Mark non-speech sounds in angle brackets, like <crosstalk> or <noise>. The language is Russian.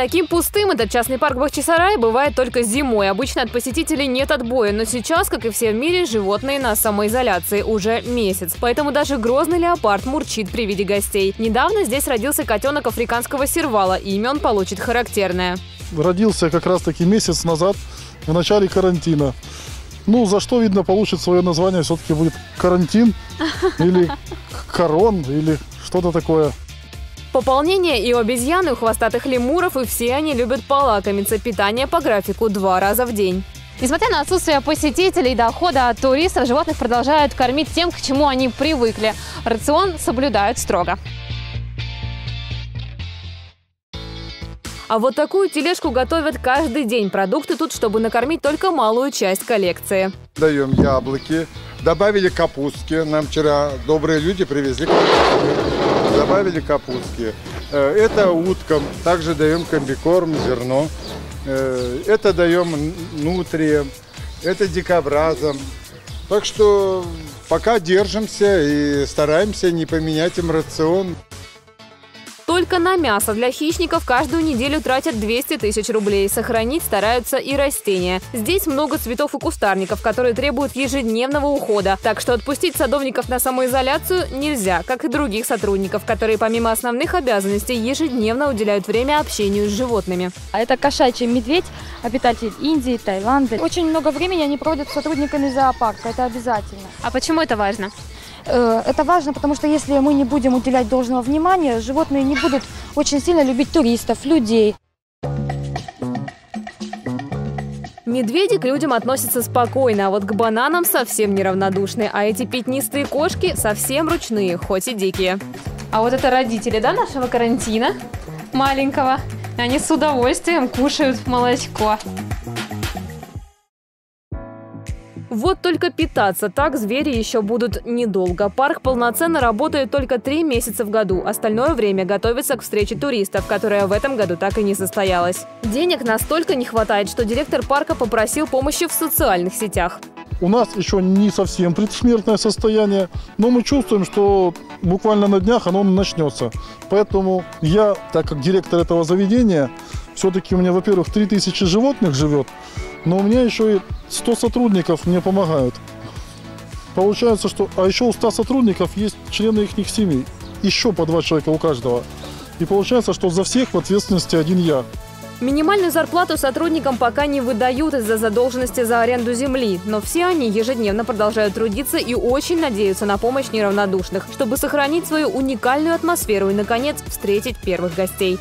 Таким пустым этот частный парк Бахчисарай бывает только зимой. Обычно от посетителей нет отбоя, но сейчас, как и все в мире, животные на самоизоляции уже месяц. Поэтому даже грозный леопард мурчит при виде гостей. Недавно здесь родился котенок африканского сервала, и имя он получит характерное. Родился как раз-таки месяц назад, в начале карантина. Ну, за что, видно, получит свое название, все-таки будет карантин или <laughs> корон, или что-то такое. Пополнение и у обезьян, и у хвостатых лемуров, и все они любят полакомиться. Питание по графику два раза в день. Несмотря на отсутствие посетителей и дохода от туристов, животных продолжают кормить тем, к чему они привыкли. Рацион соблюдают строго. А вот такую тележку готовят каждый день. Продукты тут, чтобы накормить только малую часть коллекции. Даем яблоки, добавили капустки. Нам вчера добрые люди привезли капустки. Добавили капустки. Э, Это уткам. Также даем комбикорм, зерно. Э, Это даем нутриям. Это дикобразам. Так что пока держимся и стараемся не поменять им рацион. Только на мясо для хищников каждую неделю тратят 200 тысяч рублей. Сохранить стараются и растения. Здесь много цветов и кустарников, которые требуют ежедневного ухода. Так что отпустить садовников на самоизоляцию нельзя, как и других сотрудников, которые помимо основных обязанностей ежедневно уделяют время общению с животными. А это кошачий медведь, обитатель Индии, Таиланда. Очень много времени они проводят с сотрудниками зоопарка, это обязательно. А почему это важно? Э, Это важно, потому что если мы не будем уделять должного внимания, животные не будут очень сильно любить туристов, людей. Медведи к людям относятся спокойно, а вот к бананам совсем неравнодушны. А эти пятнистые кошки совсем ручные, хоть и дикие. А вот это родители, да, нашего карантина маленького? Они с удовольствием кушают молочко. Вот только питаться так звери еще будут недолго. Парк полноценно работает только три месяца в году. Остальное время готовится к встрече туристов, которая в этом году так и не состоялась. Денег настолько не хватает, что директор парка попросил помощи в социальных сетях. У нас еще не совсем предсмертное состояние, но мы чувствуем, что буквально на днях оно начнется. Поэтому я, так как директор этого заведения, все-таки у меня, во-первых, 3000 животных живет, но у меня еще и 100 сотрудников мне помогают. Получается, что... А еще у 100 сотрудников есть члены их семей. Еще по два человека у каждого. И получается, что за всех в ответственности один я. Минимальную зарплату сотрудникам пока не выдают из-за задолженности за аренду земли, но все они ежедневно продолжают трудиться и очень надеются на помощь неравнодушных, чтобы сохранить свою уникальную атмосферу и, наконец, встретить первых гостей.